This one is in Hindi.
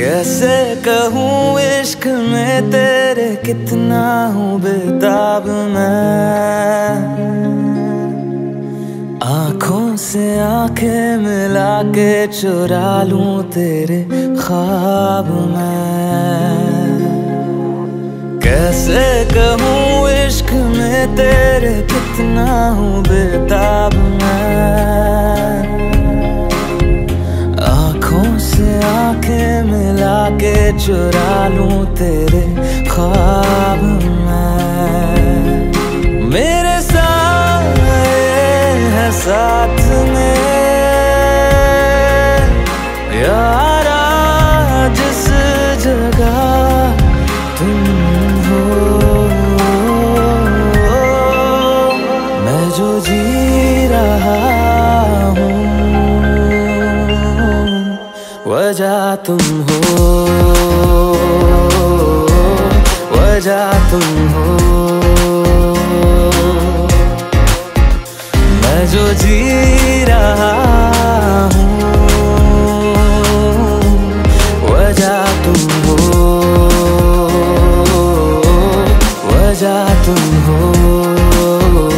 कैसे कहूँ इश्क में तेरे कितना हूँ बेताब मैं? आँखों से आँखें मिला के चुरा लूँ तेरे ख्वाब मैं। कैसे कहूँ इश्क में तेरे कितना हूँ बेताब मैं? के चुरा लूँ तेरे ख्वाब में। मेरे साथ है साथ में। यारा, जिस जगह तुम हो। मैं जो जी रहा वजह तुम हो। वजह तुम हो। मैं जो जी रहा हूँ हो। तुम हो।